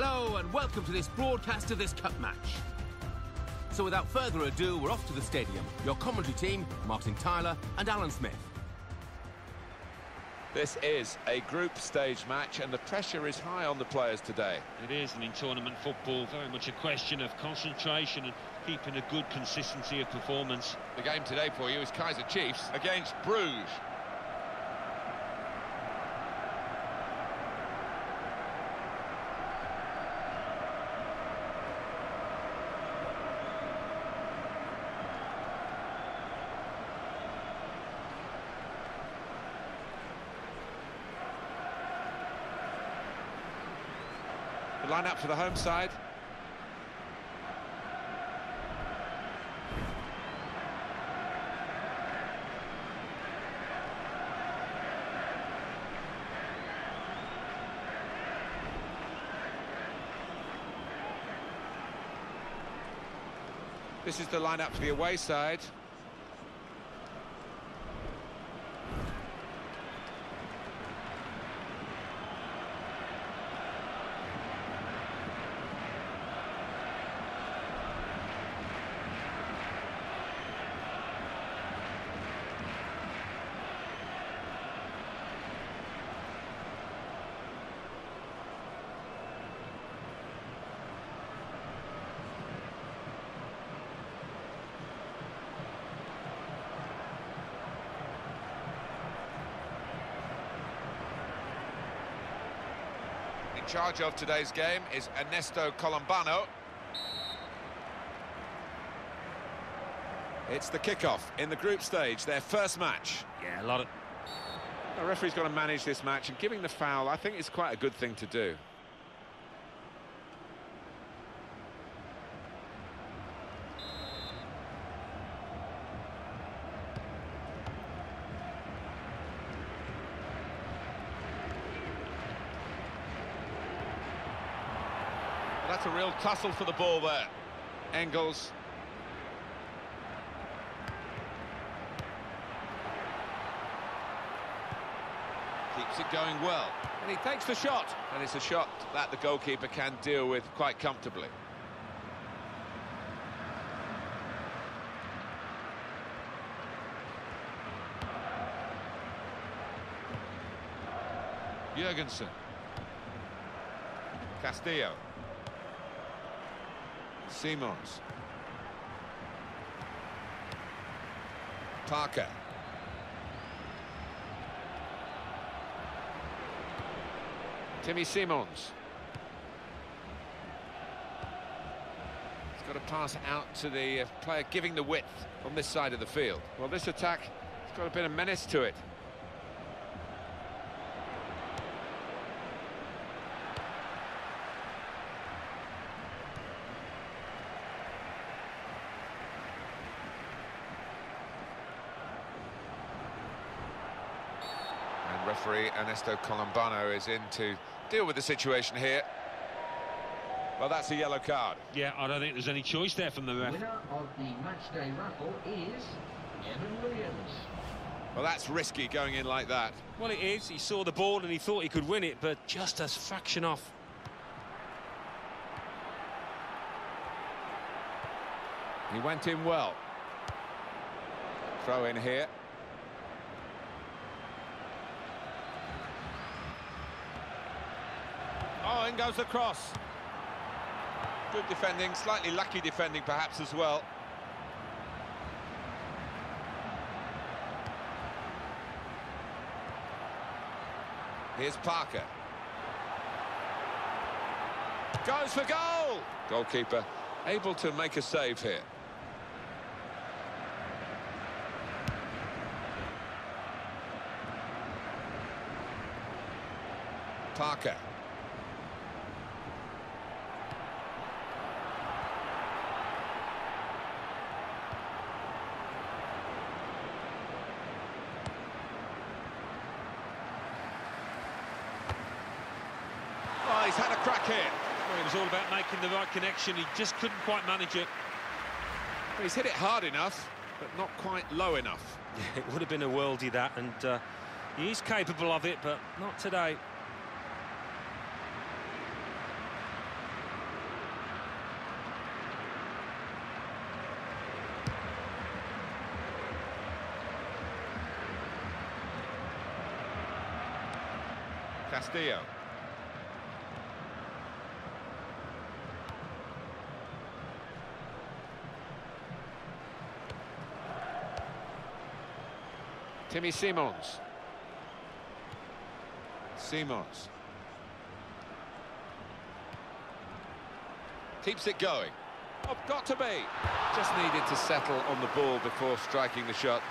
Hello and welcome to this broadcast of this cup match. So without further ado, we're off to the stadium. Your commentary team, Martin Tyler and Alan Smith. This is a group stage match and the pressure is high on the players today. It is, and in tournament football, very much a question of concentration and keeping a good consistency of performance. The game today for you is Kaizer Chiefs against Bruges. The line-up for the home side. This is the lineup for the away side. Charge of today's game is Ernesto Colombano. It's the kickoff in the group stage, their first match. Yeah, a lot of... The referee's got to manage this match, and giving the foul, I think, is quite a good thing to do. That's a real tussle for the ball there. Engels. Keeps it going well. And he takes the shot. And it's a shot that the goalkeeper can deal with quite comfortably. Jurgensen. Castillo. Simons. Parker. Timmy Simons. He's got to pass out to the uh, player giving the width on this side of the field. Well, this attack has got a bit of menace to it. Referee Ernesto Colombano is in to deal with the situation here. Well, that's a yellow card. Yeah, I don't think there's any choice there from the ref. Winner of the matchday raffle is Evan Williams. Well, that's risky going in like that. Well, it is. He saw the ball and he thought he could win it, but just a fraction off. He went in well. Throw in here. In goes the cross. Good defending, slightly lucky defending perhaps as well. Here's Parker. Goes for goal! Goalkeeper able to make a save here. Parker. had a crack here. Well, it was all about making the right connection. He just couldn't quite manage it. Well, he's hit it hard enough, but not quite low enough. Yeah, it would have been a worldie, that, and uh, capable of it, but not today. Castillo. Timmy Simons. Simons. Keeps it going. Oh, got to be. Just needed to settle on the ball before striking the shot.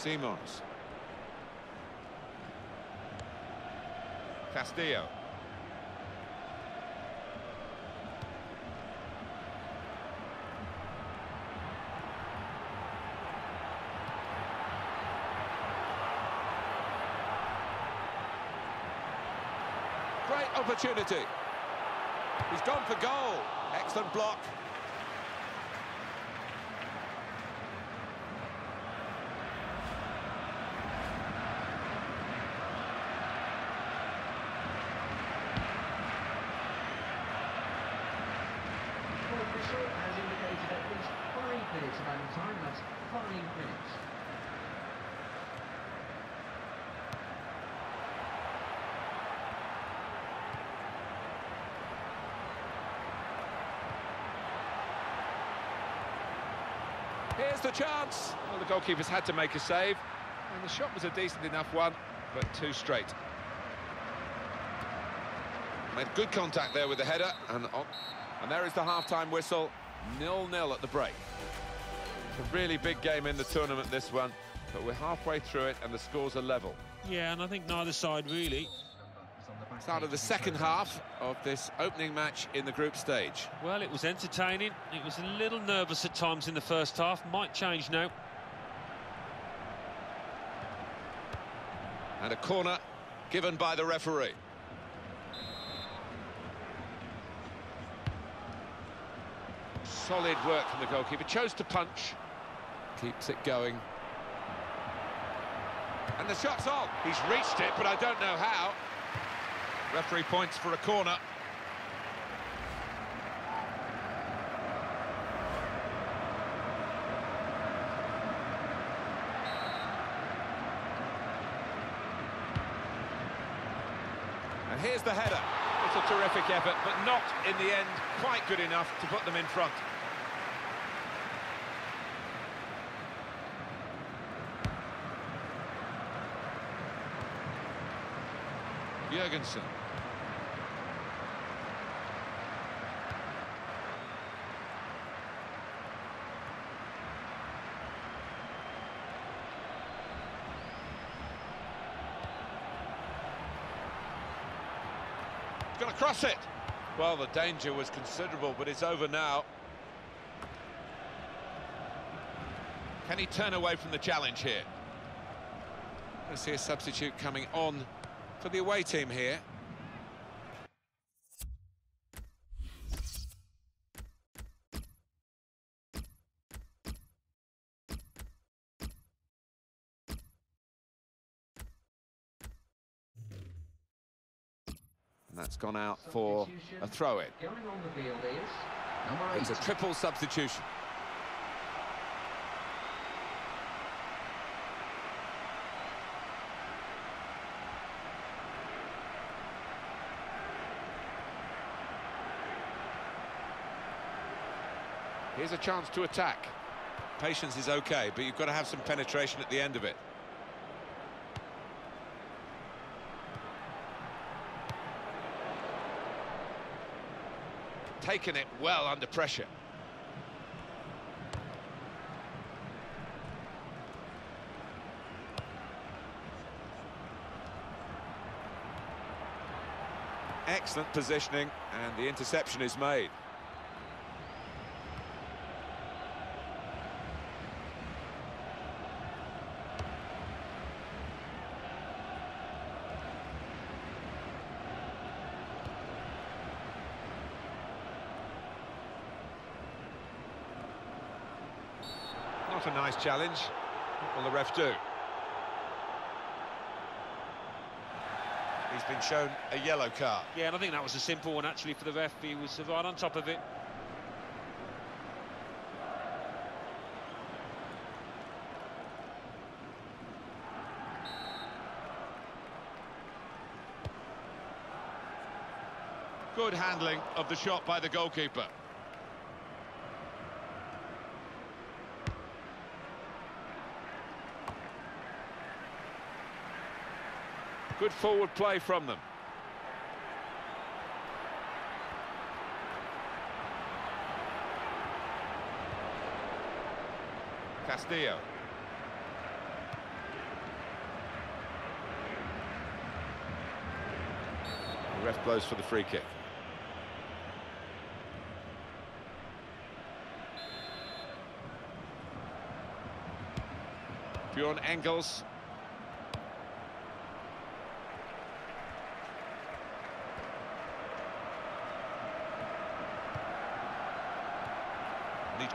Simons. Castillo. Great opportunity. He's gone for goal. Excellent block. The official has indicated at least five minutes of added time. That's five minutes. Here's the chance. Well, the goalkeeper's had to make a save, and the shot was a decent enough one, but too straight. Made good contact there with the header, and on, and there is the half-time whistle. Nil-nil at the break. It's a really big game in the tournament, this one, but we're halfway through it, and the scores are level. Yeah, and I think neither side really. Start of the second half of this opening match in the group stage. Well, it was entertaining. It was a little nervous at times in the first half. Might change now. And a corner given by the referee. Solid work from the goalkeeper. Chose to punch. Keeps it going. And the shot's on. He's reached it, but I don't know how. Referee points for a corner. And here's the header. It's a terrific effort, but not, in the end, quite good enough to put them in front. Jurgensen. Going to cross it. Well, the danger was considerable, but it's over now. Can he turn away from the challenge here? I see a substitute coming on for the away team here. That's gone out for a throw-in. It's a triple substitution. Here's a chance to attack. Patience is okay, but you've got to have some penetration at the end of it. Taken it well under pressure. Excellent positioning, and the interception is made. Nice challenge. What will the ref do? He's been shown a yellow card. Yeah, and I think that was a simple one actually for the ref. He was right on top of it. Good handling of the shot by the goalkeeper. Good forward play from them. Castillo. The ref blows for the free kick. Bjorn Engels.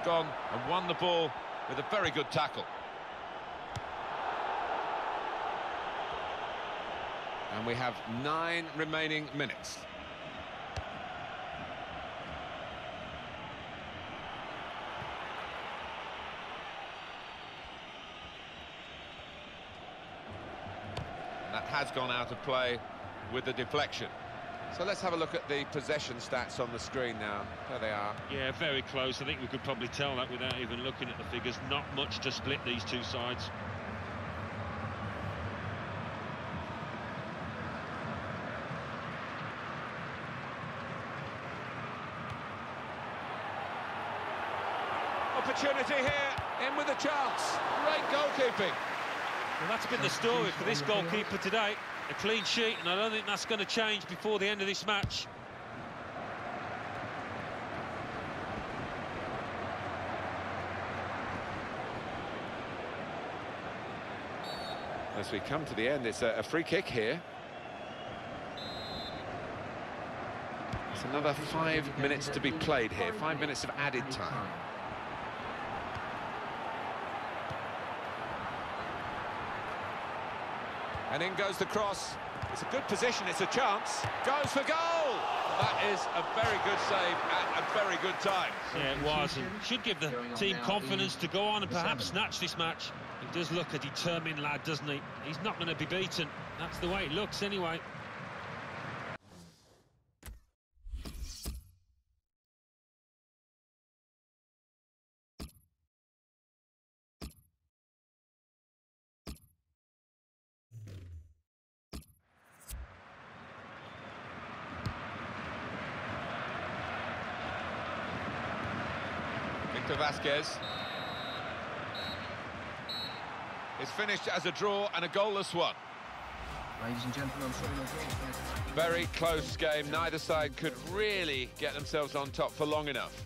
He's gone and won the ball with a very good tackle. And we have nine remaining minutes. And that has gone out of play with the deflection. So let's have a look at the possession stats on the screen now. There they are. Yeah, very close. I think we could probably tell that without even looking at the figures. Not much to split these two sides. Opportunity here, in with a chance. Great goalkeeping. Well, that's been the story for this goalkeeper today. A clean sheet, and I don't think that's going to change before the end of this match. As we come to the end, it's a, free kick here. It's another five minutes to be played here, five minutes of added time. And in goes the cross. It's a good position, it's a chance. Goes for goal! That is a very good save at a very good time. Yeah, it was, and should give the team confidence to go on and perhaps snatch this match. He does look a determined lad, doesn't he? He's not going to be beaten. That's the way it looks anyway. Vasquez. It's finished as a draw and a goalless one. Ladies and gentlemen, I'm sorry Very close game. Neither side could really get themselves on top for long enough.